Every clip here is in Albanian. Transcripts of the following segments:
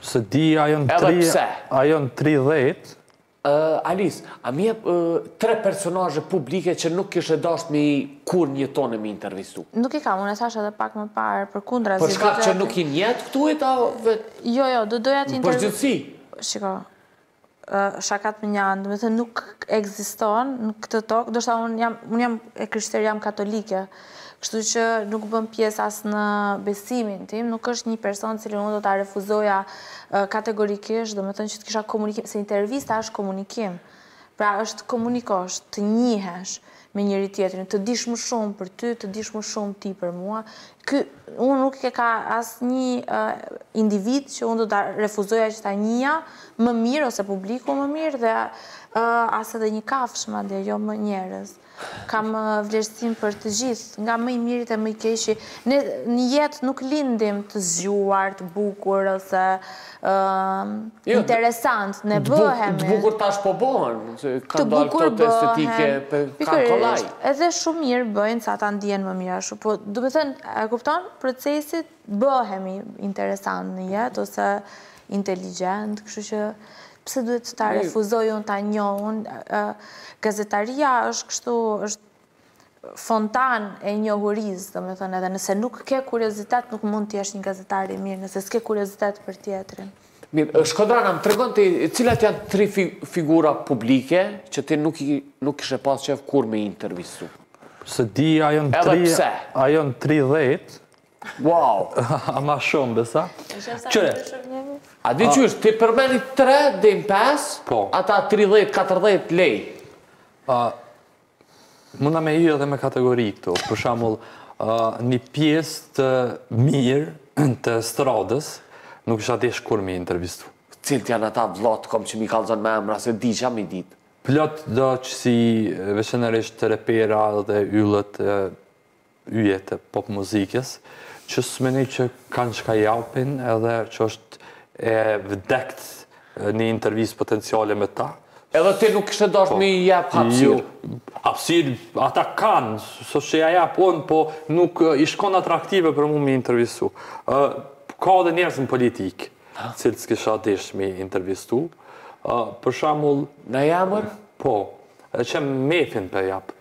Se di a janë tri... Edhe pse? A janë tridhjetë? Alis, a m'i jep tre personazhe publike që nuk kishe dasht me i kurrnjiton me intervistu? Nuk i kam, unë e thashë edhe pak më parë, përkundrazi... Për shkak që nuk i njeh këtu këta vetë? Jo, jo, do doja të intervistu... Në përgjithësi? Shiko, shakat mënjanë, domethënë nuk ekziston në këtë tokë, ndoshta unë jam unë jam e krishterë, jam katolike. Kështu që nuk bën pjesë as në besimin tim, nuk është një person cilin unë do ta refuzoja kategorikisht, domethënë që të kisha komunikim, se intervista është komunikim. Pra është të komunikosh, të njihesh. me njëri-tjetrin, të dish më shumë për ty, të dish më shumë ti për mua. Ky, unë nuk e kam asnjë individ që unë do ta refuzoja që ta njihja më mirë, ose publiku më mirë, dhe as edhe një kafshë madje, jo më njerëz. Kam vlerësim për të gjithë, nga më i miri te më i keqi. Ne në jetë nuk lindim të zgjuar, të bukur, ose... Interesantë, ne bëhemi. Të bukur tash po bëhen, kanë dalë këto estetiket, kanë kollaj. Edhe shumë mirë bëjnë se e ndiejnë më mirë ashtu, po du me thënë, e kupton, proces bëhemi interesantë në jetë, ose inteligjentë, kështu që pse duhet ta refuzoj unë, ta njoh unë, gazetaria është kështu, është fontanë e njohurisë, domethënë edhe nëse nuk ke kuriozitet nuk mund të jesh një gazetar i mirë, nëse s'ke kuriozitet për tjetrin. Mirë, Shkodran, a, më tregon ti, cilat janë tri figura publike që ti nuk i nuk kishe pas qejf kurrë me intervistu? Se di, a janë tri... Edhe pse? A janë tri dhejtë? Wow! A ma shumë, besa? Qëre? A di qysh, ti përmendi tre deri në pesë, po. ata tridhjetë, katërdhjetë leji. Mundna me hy edhe me kategori këtu, për shembull, një pjesë të mirë të estradës, nuk kisha dasht kurrë m'i intervistu. Cilët janë ata vlla, t'kom që m'i kallzon me emra se dy qe m'i ditë. Plot do që si veçanërisht repera dhe yllet yje të pop muzikës, që s'mendoj që kanë çka japin edhe që është e vdekt një intervistë potenciale me ta. Edhe ti nuk kishe dashtë po. me i jap hapsirë? Jo, hapsirë, ata kanë, s'është që ja jap unë, po nuk i shoh atraktive për mu me intervistu. Ka edhe njerëz në politikë, cilët s'kisha dasht me intervistu. Për shembull... Naj emër? Po, e qe me qef po jap.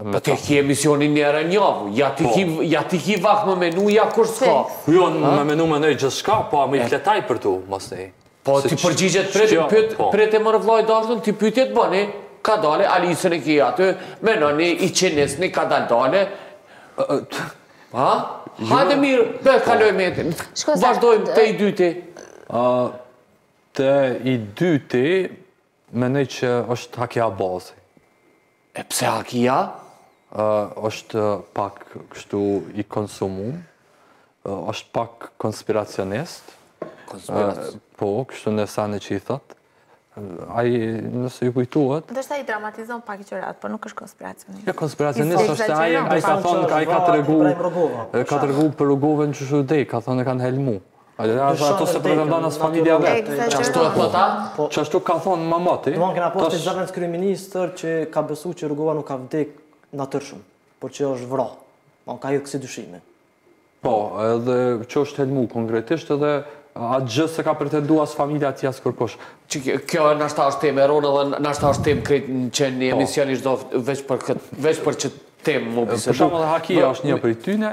Po ti ki emisionin një herë n'javë, ja ti ki, po. ja ti ki vakt me menu, ja kur s'ka. Po jo, me menu menoj gjithçka, po më i fletaj për tu, mos ne. Po ti përgjigjet prit, prit, po. prit more vlla i dashtun, ti pytjet bëni, kadale, Alisën e ki aty, menoni, i qinisni, kadal-dale. Ha? Hajde mirë, be, kalojmë te i. Vazhdojmë, te i dyti. Te i dyti, Mendoj që është Haki Abazi. E pse Hakia? është pak kështu i konsumum, është pak konspiracionist. Konspiracionist? Po, kështu në sene që i thotë. Ai, nëse ju kujtohet... Ndoshta i dramatizon pak gjërat, po nuk është konspiracionist. Jo, konspiracionist është e aje, ai ka thonë, ai ka tregu, ka tregu për Rugovën qështu edhe, ka thonë e kanë helmu. Po dhe ashtu ato s'e pretendon as familja vet. Qashtu e thotë a? Po qashtu ka thonë mamati. Do kena pas të zëvendëskryeministër që ka besuar që Rugova nuk ka vdek natyrshëm, por që është vrarë. Po ka edhe kësi dyshime. Po, edhe që është helmu konkretisht edhe atë gjë s'e ka pretendu as familja e tij as kërkush. Kjo e nashta është temë e ronë dhe nashta është temë krejt në që një po. emision ish dashtë veç për këtë, veç për qët temë me bisedu. Për shembull edhe Hakia është një prej tyne,